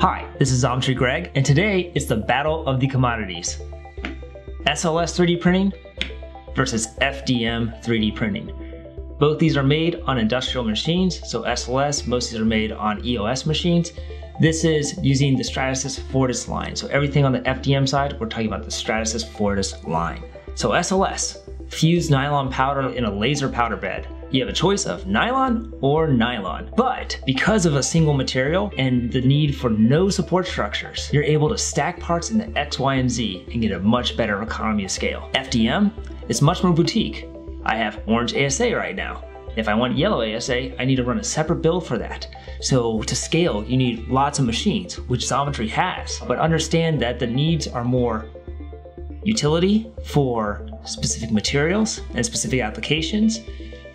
Hi, this is Xometry Greg, and today it's the battle of the commodities. SLS 3D printing versus FDM 3D printing. Both these are made on industrial machines, so SLS, most of these are made on EOS machines. This is using the Stratasys Fortus line. So everything on the FDM side, we're talking about the Stratasys Fortus line. So SLS, fused nylon powder in a laser powder bed. You have a choice of nylon or nylon. But because of a single material and the need for no support structures, you're able to stack parts in the X, Y, and Z and get a much better economy of scale. FDM is much more boutique. I have orange ASA right now. If I want yellow ASA, I need to run a separate build for that. So to scale, you need lots of machines, which Xometry has. But understand that the needs are more utility for specific materials and specific applications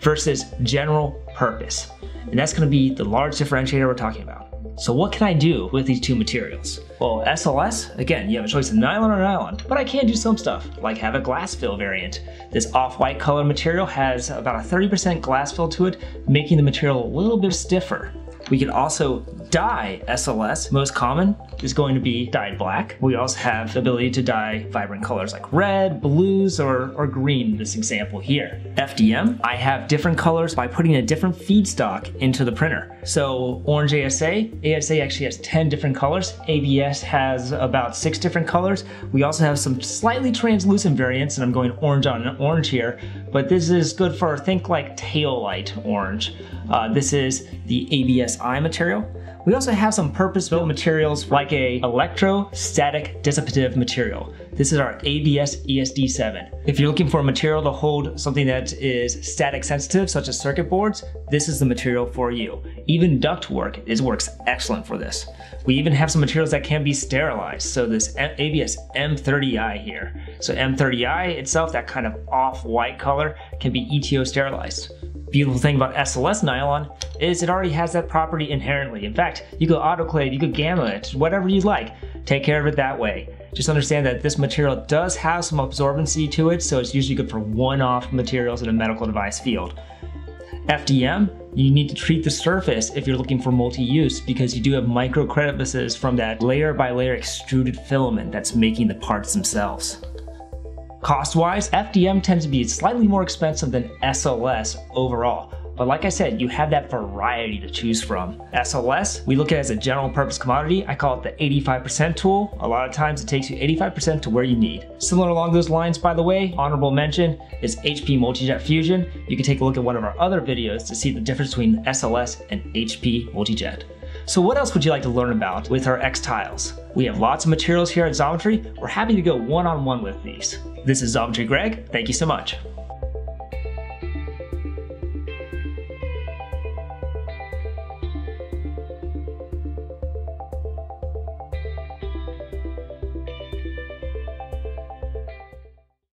versus general purpose. And that's gonna be the large differentiator we're talking about. So what can I do with these two materials? Well, SLS, again, you have a choice of nylon or nylon, but I can do some stuff, like have a glass fill variant. This off-white color material has about a 30% glass fill to it, making the material a little bit stiffer. We can also dye SLS. Most common is going to be dyed black. We also have the ability to dye vibrant colors like red, blues, or, or green in this example here. FDM, I have different colors by putting a different feedstock into the printer. So orange ASA, ASA actually has 10 different colors. ABS has about six different colors. We also have some slightly translucent variants, and I'm going orange on an orange here, but this is good for, think like tail light orange. Uh, this is the ABSi material. We also have some purpose-built materials like a electrostatic dissipative material. This is our ABS ESD7. If you're looking for a material to hold something that is static sensitive, such as circuit boards, this is the material for you. Even ductwork is works excellent for this. We even have some materials that can be sterilized. So this ABS M30i here. So M30i itself, that kind of off-white color, can be ETO sterilized beautiful thing about SLS nylon is it already has that property inherently. In fact, you could autoclave, you could gamma it, whatever you'd like. Take care of it that way. Just understand that this material does have some absorbency to it, so it's usually good for one-off materials in a medical device field. FDM, you need to treat the surface if you're looking for multi-use because you do have micro crevices from that layer by layer extruded filament that's making the parts themselves. Cost-wise, FDM tends to be slightly more expensive than SLS overall. But like I said, you have that variety to choose from. SLS, we look at it as a general purpose commodity. I call it the 85% tool. A lot of times it takes you 85% to where you need. Similar along those lines, by the way, honorable mention is HP Multijet Fusion. You can take a look at one of our other videos to see the difference between SLS and HP Multijet. So what else would you like to learn about with our X tiles? We have lots of materials here at Xometry. We're happy to go one-on-one -on -one with these. This is Xometry Greg. Thank you so much.